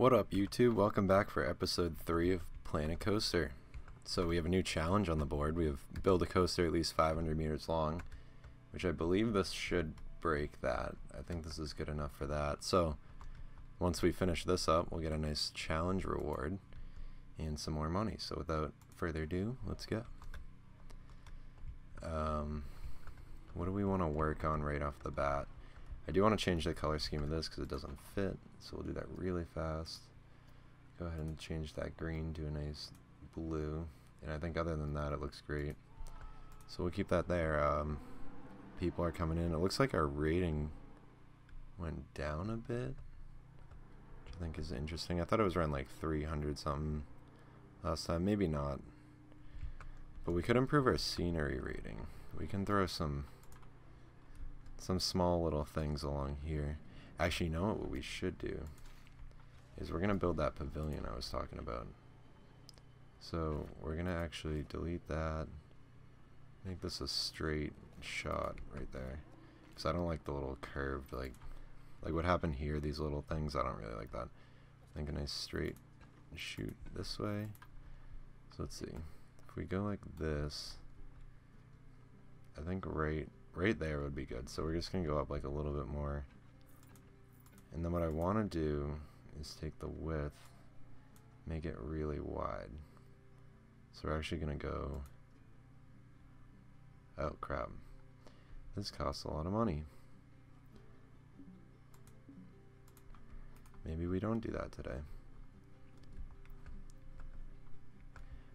What up, YouTube? Welcome back for episode 3 of Planet Coaster. So we have a new challenge on the board. We have build a coaster at least 500 meters long, which I believe this should break that. I think this is good enough for that. So once we finish this up, we'll get a nice challenge reward and some more money. So without further ado, let's go. Um, what do we want to work on right off the bat? I do want to change the color scheme of this because it doesn't fit, so we'll do that really fast. Go ahead and change that green to a nice blue, and I think other than that it looks great. So we'll keep that there. Um, people are coming in. It looks like our rating went down a bit, which I think is interesting. I thought it was around like 300 something last time. Maybe not. But we could improve our scenery rating. We can throw some some small little things along here. Actually, you know what we should do? Is we're going to build that pavilion I was talking about. So we're going to actually delete that. Make this a straight shot right there. Because I don't like the little curved, like, like what happened here, these little things, I don't really like that. Think a nice straight shoot this way. So let's see. If we go like this, I think right right there would be good. So we're just going to go up like a little bit more. And then what I want to do is take the width, make it really wide. So we're actually going to go... Oh crap. This costs a lot of money. Maybe we don't do that today.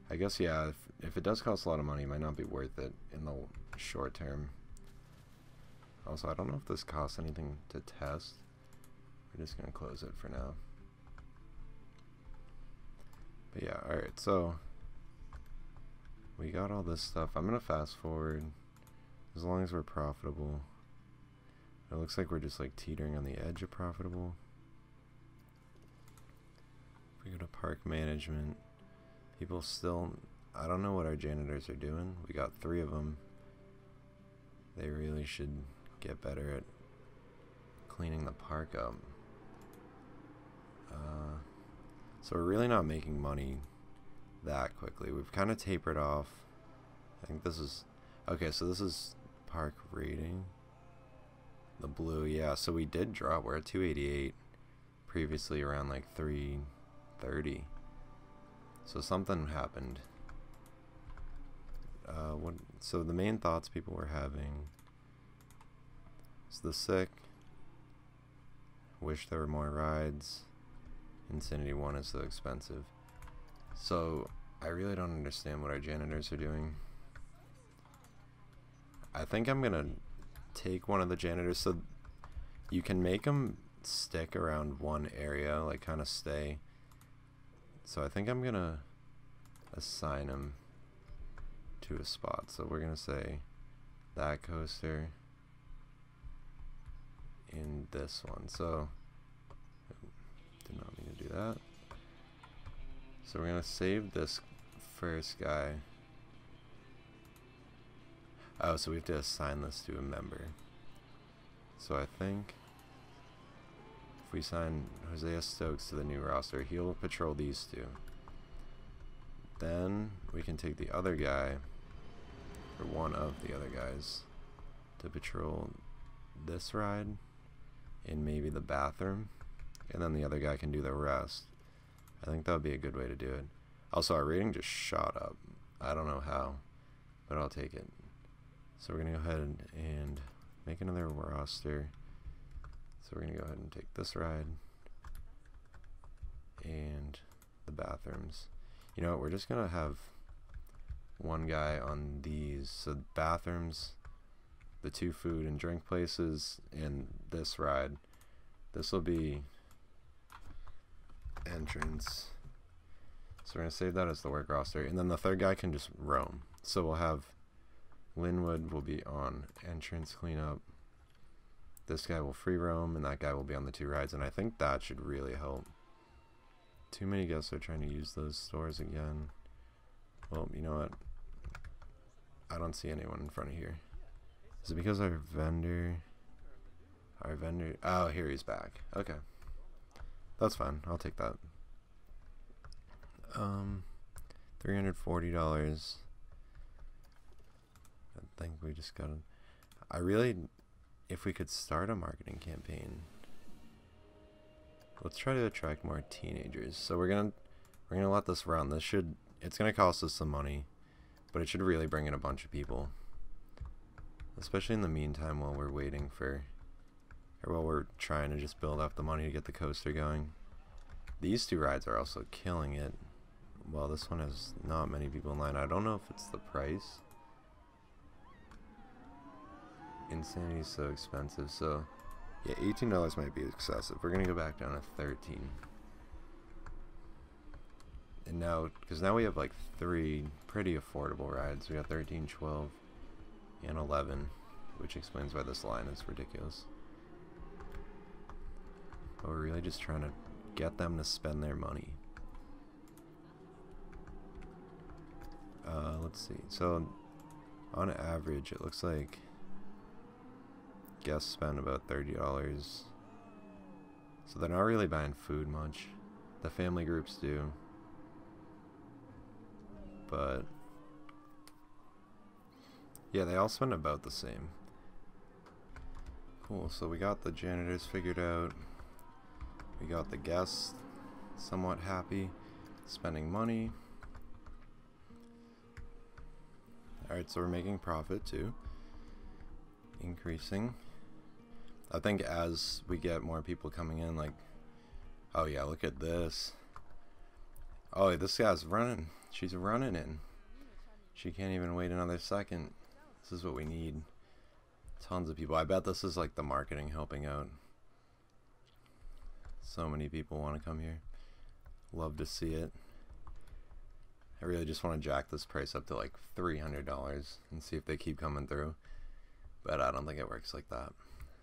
I guess, yeah, if, if it does cost a lot of money, it might not be worth it in the short term. Also, I don't know if this costs anything to test. We're just going to close it for now. But yeah, alright, so we got all this stuff. I'm going to fast forward as long as we're profitable. It looks like we're just like teetering on the edge of profitable. If we go to park management, people still, I don't know what our janitors are doing. We got three of them. They really should get better at cleaning the park up. Uh, so we're really not making money that quickly. We've kind of tapered off. I think this is... Okay, so this is park rating. The blue, yeah. So we did drop. We're at 288. Previously around like 330. So something happened. Uh, what? So the main thoughts people were having is the sick. Wish there were more rides. Insanity 1 is so expensive. So, I really don't understand what our janitors are doing. I think I'm gonna take one of the janitors so you can make them stick around one area, like kind of stay. So I think I'm gonna assign them to a spot. So we're gonna say that coaster in this one. So, did not mean to do that. So we're going to save this first guy. Oh, so we have to assign this to a member. So I think if we sign Hosea Stokes to the new roster, he'll patrol these two. Then we can take the other guy, or one of the other guys, to patrol this ride in maybe the bathroom, and then the other guy can do the rest. I think that would be a good way to do it. Also, our rating just shot up. I don't know how, but I'll take it. So we're going to go ahead and make another roster. So we're going to go ahead and take this ride and the bathrooms. You know what, we're just going to have one guy on these. So bathrooms the two food and drink places in this ride. This will be entrance. So we're going to save that as the work roster. And then the third guy can just roam. So we'll have Linwood will be on entrance cleanup. This guy will free roam and that guy will be on the two rides. And I think that should really help. Too many guests are trying to use those stores again. Well, you know what? I don't see anyone in front of here. Is it because our vendor... Our vendor... Oh, here he's back. Okay. That's fine. I'll take that. Um, three hundred forty dollars. I think we just got. I really, if we could start a marketing campaign. Let's try to attract more teenagers. So we're gonna we're gonna let this run. This should it's gonna cost us some money, but it should really bring in a bunch of people. Especially in the meantime while we're waiting for or while we're trying to just build up the money to get the coaster going. These two rides are also killing it. Well, this one has not many people in line. I don't know if it's the price. Insanity is so expensive, so yeah, $18 might be excessive. We're gonna go back down to 13. And now, because now we have like three pretty affordable rides. We got 13, 12, and 11, which explains why this line is ridiculous. But we're really just trying to get them to spend their money. Uh, let's see. So, on average, it looks like guests spend about $30. So they're not really buying food much. The family groups do. But yeah, they all spend about the same. Cool, so we got the janitors figured out. We got the guests somewhat happy, spending money. Alright, so we're making profit too. Increasing. I think as we get more people coming in, like, oh yeah, look at this. Oh, this guy's running. She's running in. She can't even wait another second. This is what we need. Tons of people. I bet this is like the marketing helping out. So many people want to come here. Love to see it. I really just want to jack this price up to like $300 and see if they keep coming through. But I don't think it works like that.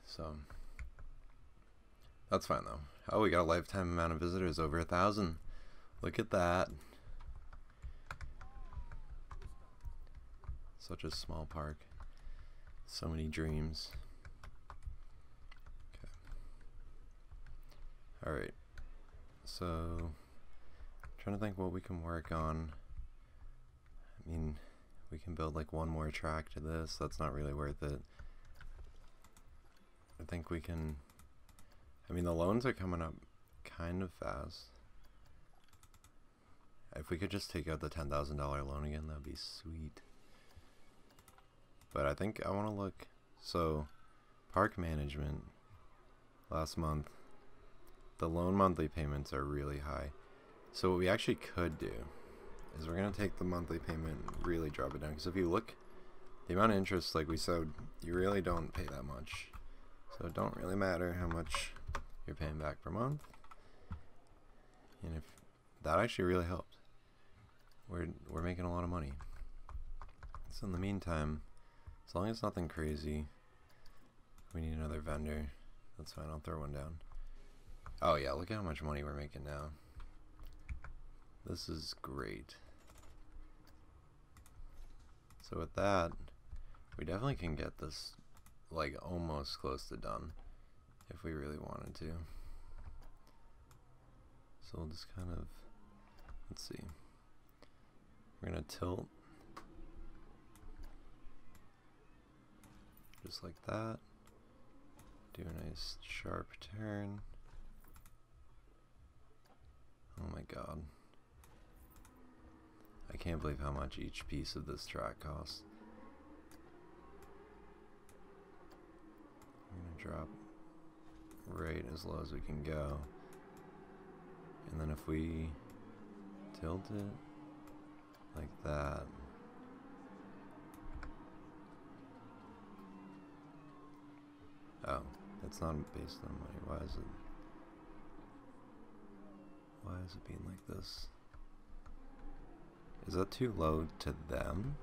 So that's fine though. Oh, we got a lifetime amount of visitors over a thousand. Look at that. Such a small park. So many dreams. Okay. Alright. So, trying to think what we can work on. I mean, we can build like one more track to this. That's not really worth it. I think we can... I mean, the loans are coming up kind of fast. If we could just take out the $10,000 loan again, that would be sweet. But I think I want to look... So, park management, last month, the loan monthly payments are really high. So what we actually could do is we're going to take the monthly payment and really drop it down. Because if you look, the amount of interest, like we said, you really don't pay that much. So it don't really matter how much you're paying back per month. And if that actually really helped. We're we're making a lot of money. So in the meantime, as long as nothing crazy, we need another vendor. That's fine, I'll throw one down. Oh yeah, look at how much money we're making now. This is great. So with that, we definitely can get this like almost close to done if we really wanted to. So we'll just kind of, let's see. We're to tilt. Just like that. Do a nice sharp turn. Oh my god. I can't believe how much each piece of this track costs. I'm gonna drop right as low as we can go. And then if we tilt it like that. Oh, it's not based on money. Why is it? Why is it being like this? Is that too low to them?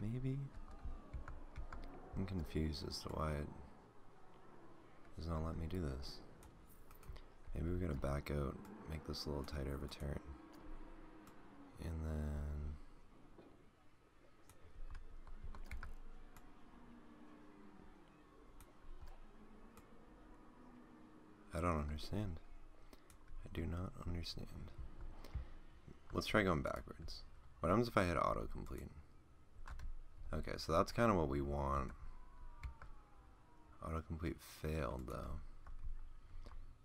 Maybe? I'm confused as to why it does not let me do this. Maybe we're gonna back out, make this a little tighter of a turn. And then... I don't understand. I do not understand. Let's try going backwards. What happens if I hit autocomplete? Okay, so that's kind of what we want. Autocomplete failed though.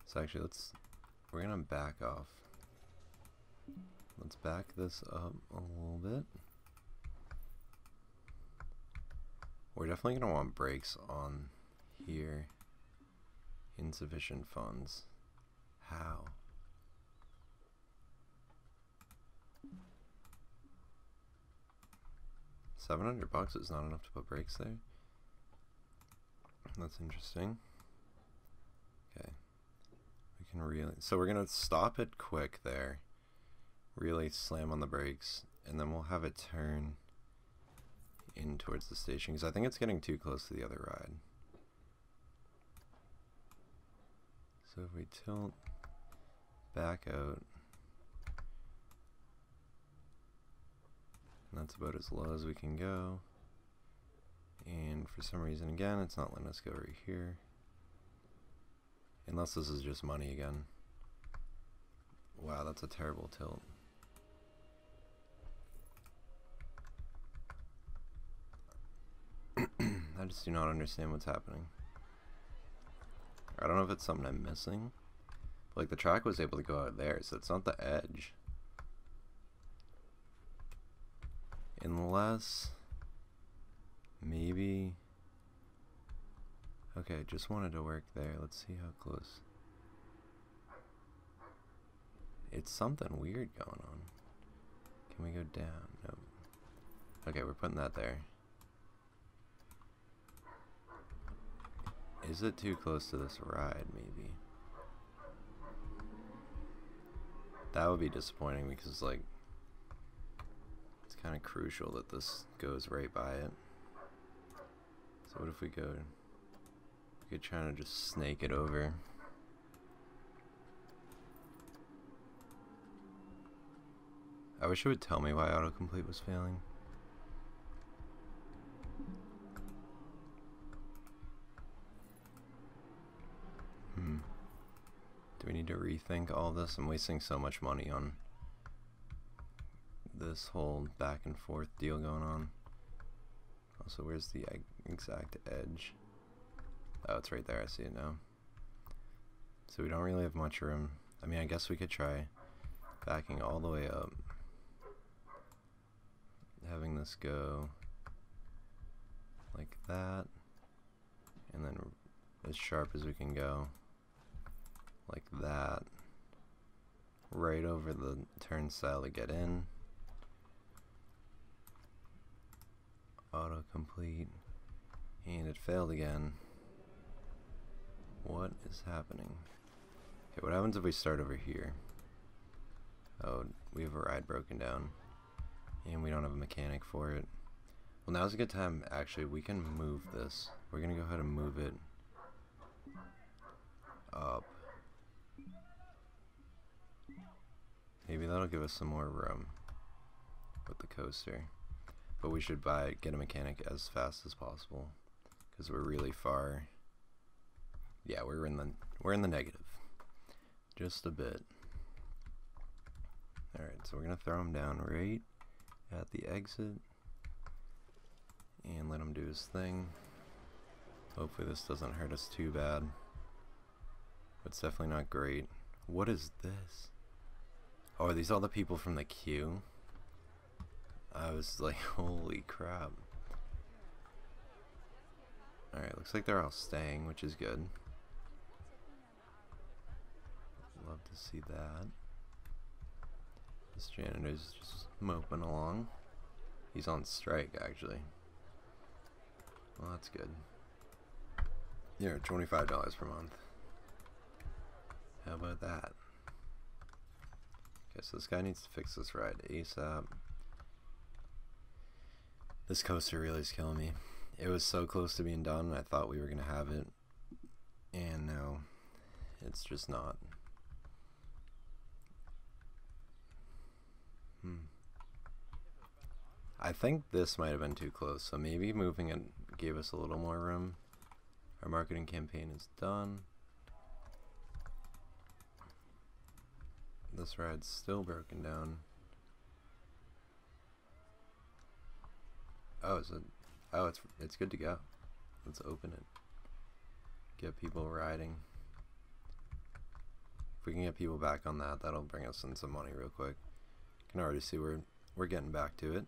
So actually let's, we're gonna back off. Let's back this up a little bit. We're definitely gonna want brakes on here. Insufficient funds. How? Seven hundred bucks is not enough to put brakes there. That's interesting. Okay. We can really so we're gonna stop it quick there. Really slam on the brakes, and then we'll have it turn in towards the station because I think it's getting too close to the other ride. So if we tilt back out, that's about as low as we can go. And for some reason, again, it's not letting us go right here. Unless this is just money again. Wow, that's a terrible tilt. I just do not understand what's happening. I don't know if it's something I'm missing. Like the track was able to go out there, so it's not the edge. Unless maybe Okay, just wanted to work there. Let's see how close. It's something weird going on. Can we go down? No. Okay, we're putting that there. Is it too close to this ride, maybe? That would be disappointing because, like, it's kind of crucial that this goes right by it. So what if we go... We could try to just snake it over. I wish it would tell me why autocomplete was failing. Hmm. Do we need to rethink all this? I'm wasting so much money on this whole back and forth deal going on. Also, where's the exact edge? Oh, it's right there. I see it now. So we don't really have much room. I mean, I guess we could try backing all the way up. Having this go like that. And then as sharp as we can go like that right over the turnstile to get in. Autocomplete. And it failed again. What is happening? Okay what happens if we start over here? Oh we have a ride broken down. And we don't have a mechanic for it. Well now's a good time. Actually we can move this. We're gonna go ahead and move it up Maybe that'll give us some more room with the coaster. But we should buy get a mechanic as fast as possible because we're really far. Yeah, we're in the we're in the negative. Just a bit. Alright, so we're going to throw him down right at the exit and let him do his thing. Hopefully this doesn't hurt us too bad. It's definitely not great. What is this? Oh, are these all the people from the queue? I was like, holy crap. Alright, looks like they're all staying, which is good. Love to see that. This janitor's just moping along. He's on strike, actually. Well, that's good. Yeah, $25 per month. How about that? Okay, so this guy needs to fix this ride ASAP. This coaster really is killing me. It was so close to being done, I thought we were going to have it. And no, it's just not. Hmm. I think this might have been too close, so maybe moving it gave us a little more room. Our marketing campaign is done. This ride's still broken down. Oh, is it? Oh, it's it's good to go. Let's open it. Get people riding. If we can get people back on that, that'll bring us in some money real quick. Can already see we're we're getting back to it.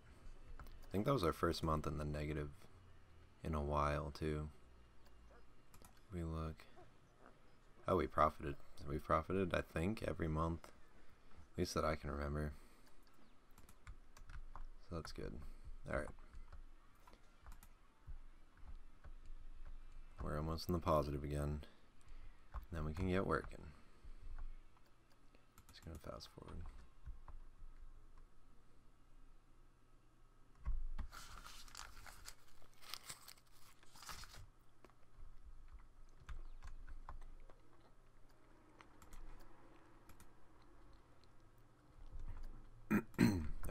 I think that was our first month in the negative in a while too. We look. Oh, we profited. We profited, I think, every month. Least that I can remember. So that's good. Alright. We're almost in the positive again. Then we can get working. Just gonna fast forward.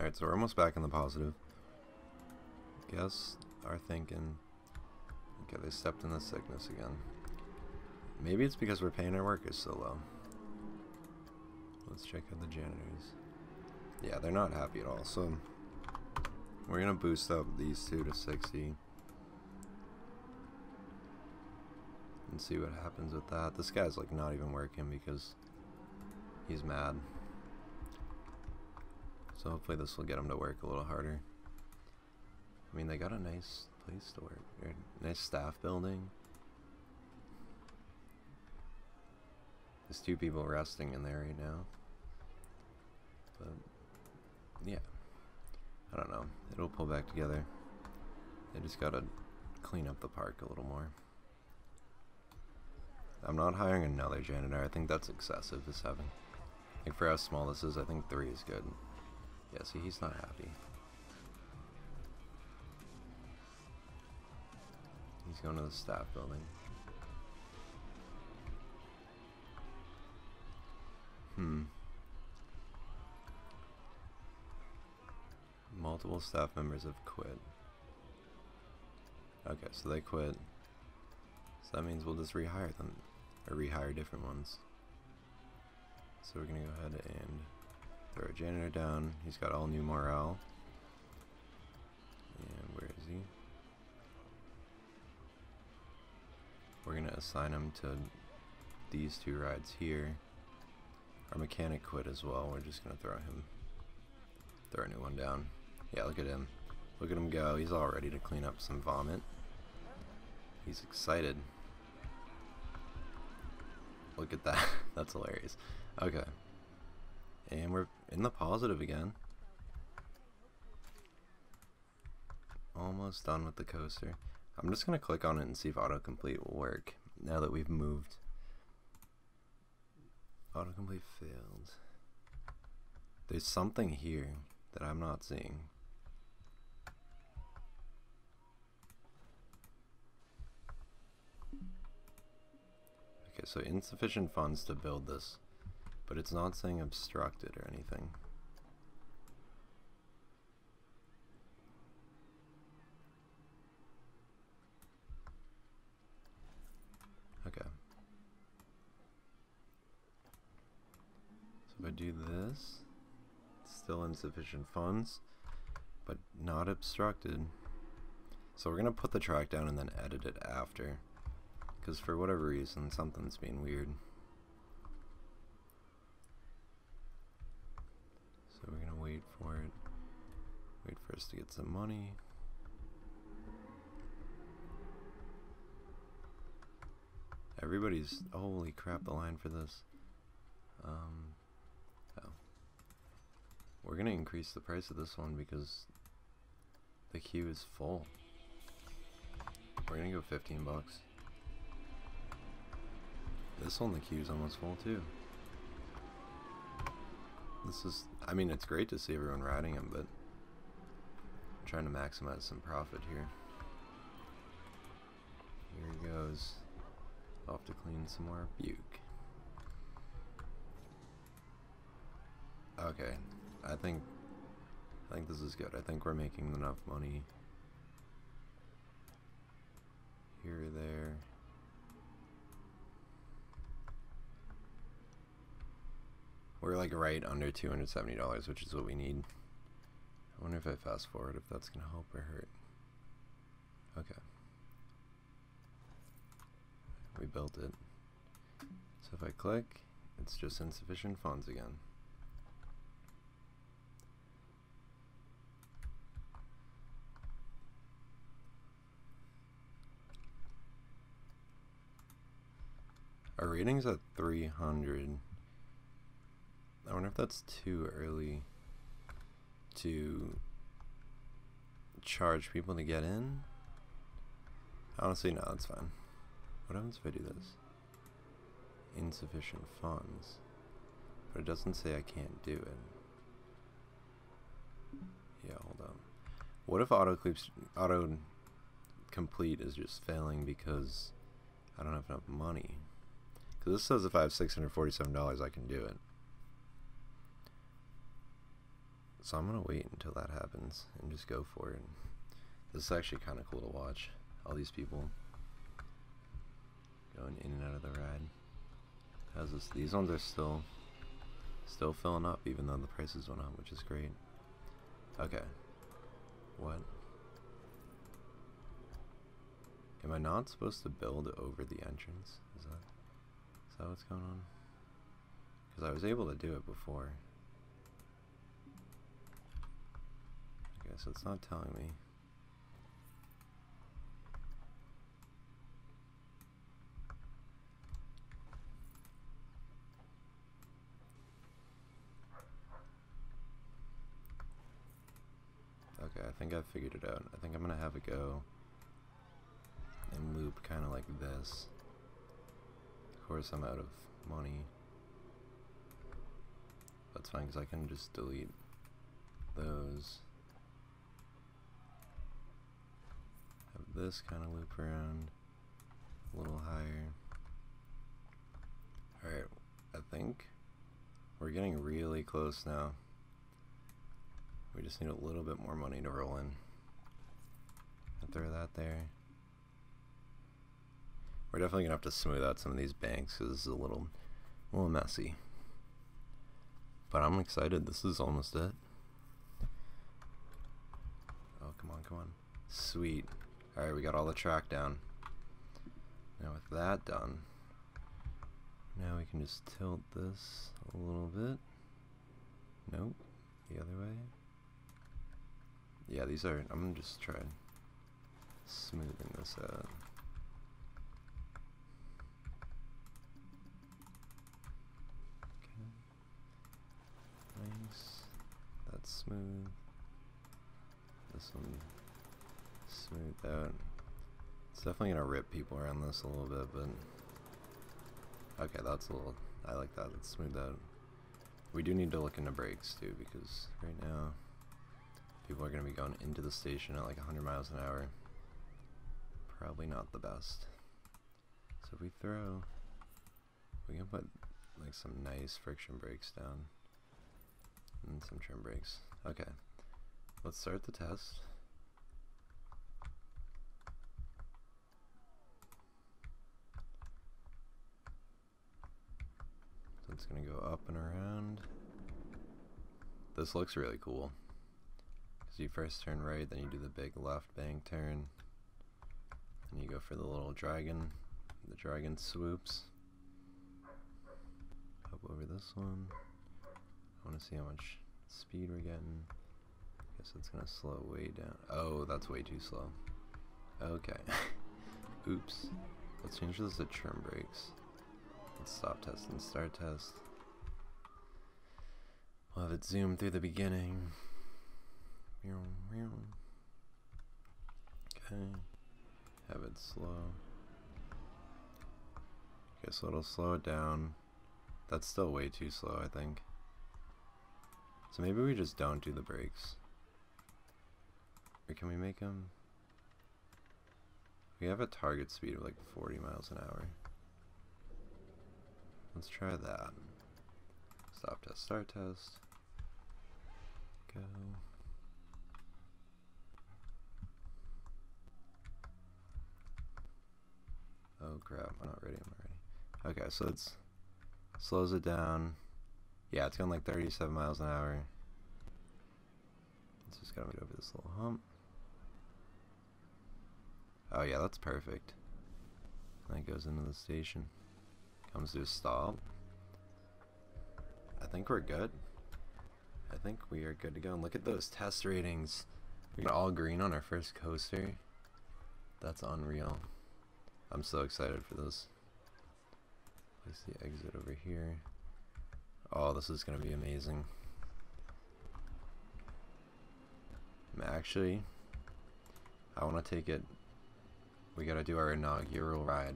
Alright, so we're almost back in the positive. Guess are thinking Okay, they stepped in the sickness again. Maybe it's because we're paying our workers so low. Let's check out the janitors. Yeah, they're not happy at all, so we're gonna boost up these two to 60. And see what happens with that. This guy's like not even working because he's mad. So hopefully this will get them to work a little harder. I mean, they got a nice place to work. Nice staff building. There's two people resting in there right now. But, yeah. I don't know. It'll pull back together. They just gotta clean up the park a little more. I'm not hiring another janitor. I think that's excessive as having. Like for how small this is, I think three is good. Yeah, see, he's not happy. He's going to the staff building. Hmm. Multiple staff members have quit. Okay, so they quit. So that means we'll just rehire them. Or rehire different ones. So we're gonna go ahead and throw a janitor down. He's got all new morale. And where is he? We're gonna assign him to these two rides here. Our mechanic quit as well. We're just gonna throw him, throw a new one down. Yeah, look at him. Look at him go. He's all ready to clean up some vomit. He's excited. Look at that. That's hilarious. Okay. And we're in the positive again. Almost done with the coaster. I'm just going to click on it and see if autocomplete will work now that we've moved. Autocomplete failed. There's something here that I'm not seeing. Okay, so insufficient funds to build this, but it's not saying obstructed or anything. Okay. So if I do this. Still insufficient funds, but not obstructed. So we're going to put the track down and then edit it after. Because for whatever reason, something's being weird. So we're going to wait for it. Wait for us to get some money. Everybody's... Holy crap, the line for this. Um, we're gonna increase the price of this one because the queue is full. We're gonna go 15 bucks. This one, the queue is almost full too. This is, I mean, it's great to see everyone riding them, but I'm trying to maximize some profit here. Here he goes. Off to clean some more Buke. Okay, I think I think this is good. I think we're making enough money here there. We're like right under $270, which is what we need. I wonder if I fast forward if that's going to help or hurt. Okay. We built it. So if I click, it's just insufficient funds again. Our rating's at 300. I wonder if that's too early to charge people to get in. Honestly, no, that's fine. What happens if I do this? Insufficient funds. But it doesn't say I can't do it. Yeah, hold on. What if auto auto complete is just failing because I don't have enough money? Because this says if I have $647, I can do it. So I'm going to wait until that happens and just go for it. This is actually kind of cool to watch. All these people going in and out of the ride. How's this? These ones are still still filling up even though the prices went up, which is great. Okay. What? Am I not supposed to build over the entrance? Is that is that what's going on? Because I was able to do it before. Okay, so it's not telling me. Okay, I think I figured it out. I think I'm gonna have a go and loop kind of like this. Of course, I'm out of money. That's fine because I can just delete those. Have this kind of loop around a little higher. Alright, I think we're getting really close now. We just need a little bit more money to roll in. I'll throw that there. We're definitely gonna have to smooth out some of these banks because this is a little, a little messy. But I'm excited. This is almost it. Oh, come on, come on. Sweet. Alright, we got all the track down. Now with that done, now we can just tilt this a little bit. Nope, the other way. Yeah, these are, I'm gonna just try smoothing this out. Okay. Nice. That's smooth. This one smooth out. It's definitely gonna rip people around this a little bit, but okay, that's a little. I like that. It's smooth out. We do need to look into brakes too, because right now people are to be going into the station at like 100 miles an hour. Probably not the best. So if we throw, we can put like some nice friction brakes down and some trim brakes. Okay, let's start the test. It's going to go up and around. This looks really cool. So you first turn right, then you do the big left bank turn. And you go for the little dragon, the dragon swoops. Up over this one. I want to see how much speed we're getting. Guess it's gonna slow way down. Oh, that's way too slow. Okay. Oops. Let's change this to trim brakes. Stop test and start test. We'll have it zoom through the beginning. Okay. Have it slow. Okay, so it'll slow it down. That's still way too slow, I think. So maybe we just don't do the brakes. Or can we make them... We have a target speed of like 40 miles an hour. Let's try that. Stop test, start test. Go. Oh crap, I'm not ready, I'm not ready. Okay, so it slows it down. Yeah, it's going like 37 miles an hour. Let's just gotta get over this little hump. Oh yeah, that's perfect. That goes into the station. Comes to a stop. I think we're good. I think we are good to go. And look at those test ratings. We got all green on our first coaster. That's unreal. I'm so excited for this. Place the exit over here. Oh, this is going to be amazing. Actually, I want to take it. We got to do our inaugural ride.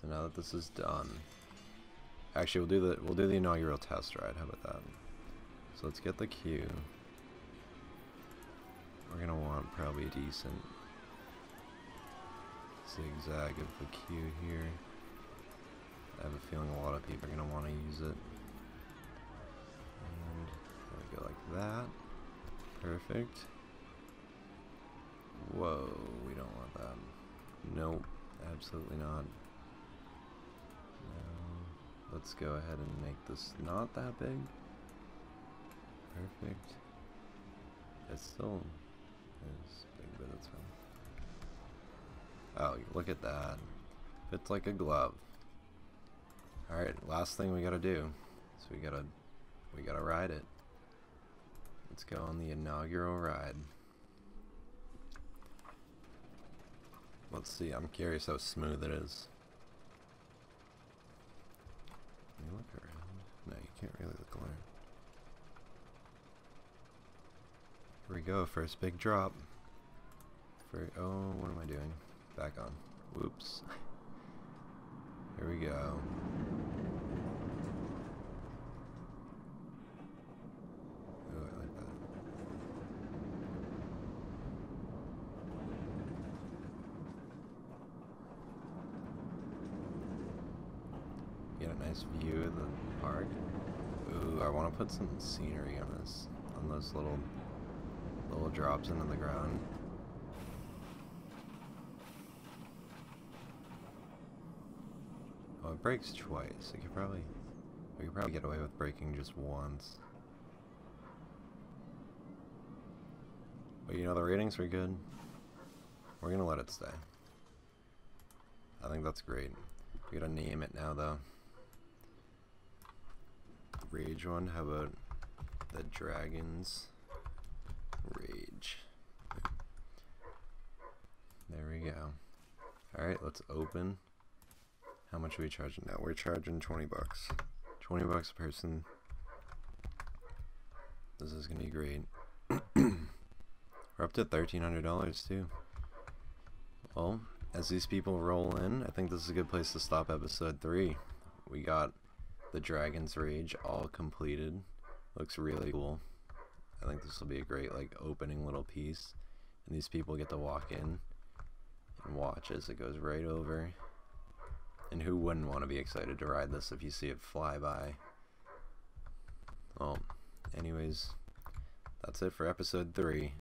So now that this is done, actually we'll do the we'll do the inaugural test ride. How about that? So let's get the queue. We're gonna want probably a decent zigzag of the queue here. I have a feeling a lot of people are to want to use it. And we go like that. Perfect. Whoa, we don't want that. Nope, absolutely not. Let's go ahead and make this not that big. Perfect. It's still is big, but it's fine. Oh, look at that. Fits like a glove. Alright, last thing we gotta do. So we gotta we gotta ride it. Let's go on the inaugural ride. Let's see, I'm curious how smooth it is. Can you look around? No, you can't really look around. Here we go, first big drop. For, oh, what am I doing? back on. Whoops. Here we go. Ooh, I like that. Get a nice view of the park. Ooh, I want to put some scenery on this, on those little, little drops into the ground. Oh, it brakes twice. You could probably, we could probably get away with braking just once. But you know, the ratings are good. We're gonna let it stay. I think that's great. We gotta name it now, though. Rage one, how about the Dragons Rage? There we go. Alright, let's open. How much are we charging now? We're charging 20 bucks. 20 bucks a person. This is going to be great. We're up to $1,300 too. Well, as these people roll in, I think this is a good place to stop episode 3. We got the Dragon's Rage all completed. Looks really cool. I think this will be a great like opening little piece. And these people get to walk in and watch as it goes right over and who wouldn't want to be excited to ride this if you see it fly by? Well, anyways, that's it for episode 3.